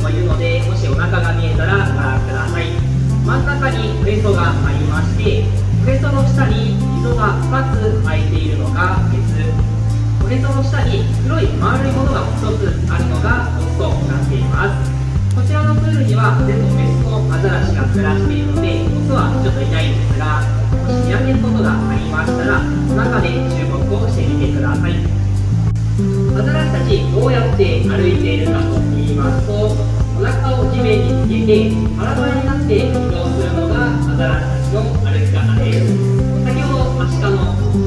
というのでもしお腹が見えたらご覧ください。真ん中にクエストがありましてクエストの下に溝が2つ開いているのがメスウエストの下に黒い丸いものが1つあるのがオスとなっています。こちらのプールには全部メスのアザラシが暮らしているのでオスはちょっといないんですがもし見分けることがありましたら中で注目をしてみてください。アザラシたちどうやって歩いているにつけて腹ばいになって移動するのがアザラシたちの歩き方です。先ほどアシカの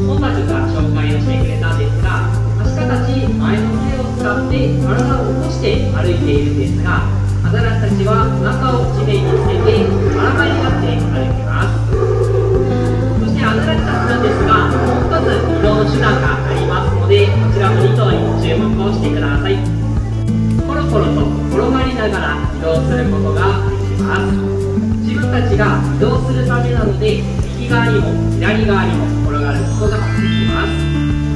本場が紹介をしてくれたんですがアシカたち前の手を使って体を起こして歩いているんですがアザラシたちはお腹を地面につけて腹ばいになって歩きます。そしてアザラシたちなんですがもう一つ移動の手段が動することができます自分たちが移動するためなので右側にも左側にも転がることができます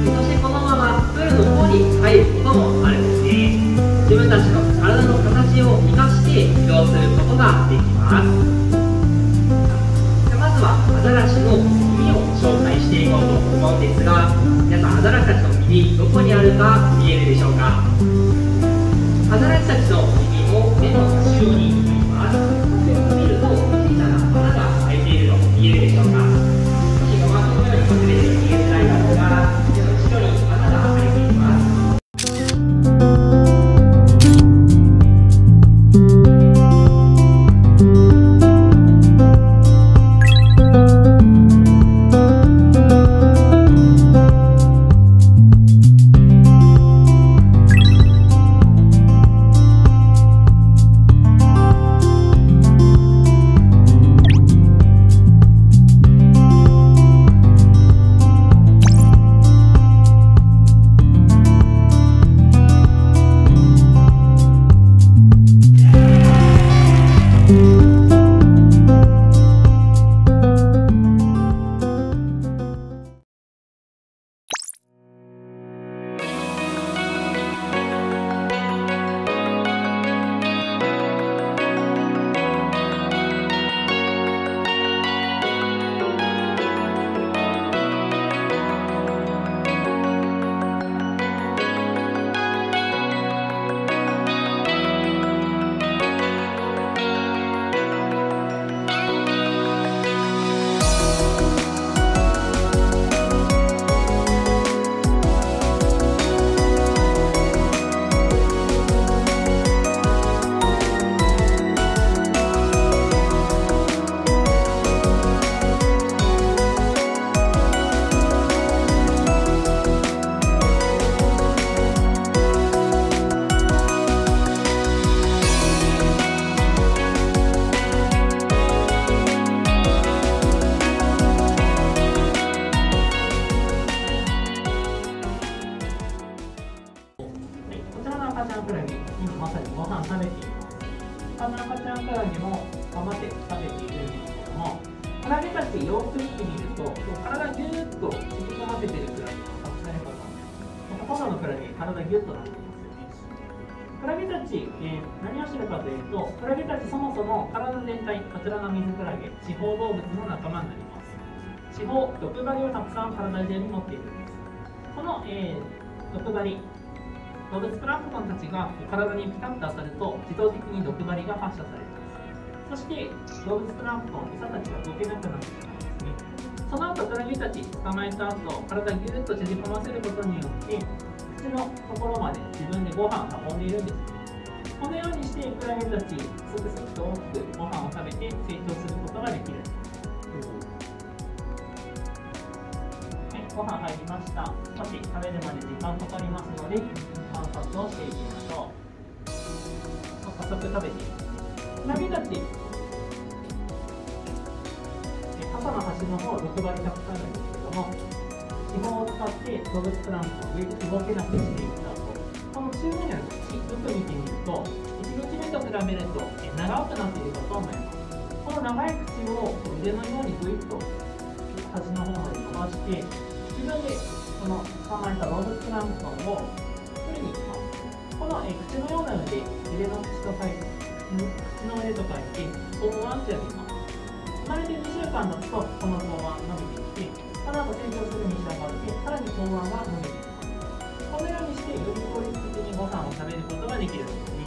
そしてこのままプールの方に入ることもあるんですね自分たちの体の形を生かして移動することができますまずはアザラシの耳を紹介していこうと思うんですが皆さんアザラシたちの耳どこにあるか見えるでしょうかアザラシたちの目のクラゲ、体ぎゅっとなっていますよね。クラゲたち、えー何をしてるかというと、クラゲたちそもそも体全体、こちらの水クラゲ、地方動物の仲間になります。地方、毒針をたくさん体中に持っているんです。この、えー毒針、動物プランクトンたちが体にピタッと当たると自動的に毒針が発射されますそして動物プランクトン餌たちが動けなくなってしまいますねその後クラゲたち捕まえた後体ギューッと縮こませることによって口のところまで自分でご飯を運んでいるんですねこのようにしてクラゲたちすくすくと大きくご飯を食べて成長することができるんですはい、ご飯入りました。少し食べるまで時間かかりますので、観察をしていきましょう。早速食べていきます。クラゲたち、傘の端の方、毒針たくさんあるんですけども、紐を使って動物プランクトンを動けなくしていった後、この中央にある口、よく見てみると、1日目と比べるとえ長くなっているかと思います。この長い口を腕のようにグイッと端の方まで伸ばして自分でこの捕まえた動物プランクトンを取りに行きますこのえ口のようなので腕の口と書いて口の腕と書いて口腕って呼びます生まれて2週間経つとこの口腕伸びてきてその後成長するに従ってさらに口腕が伸びてきますこのようにしてより効率的にご飯を食べることができる。んです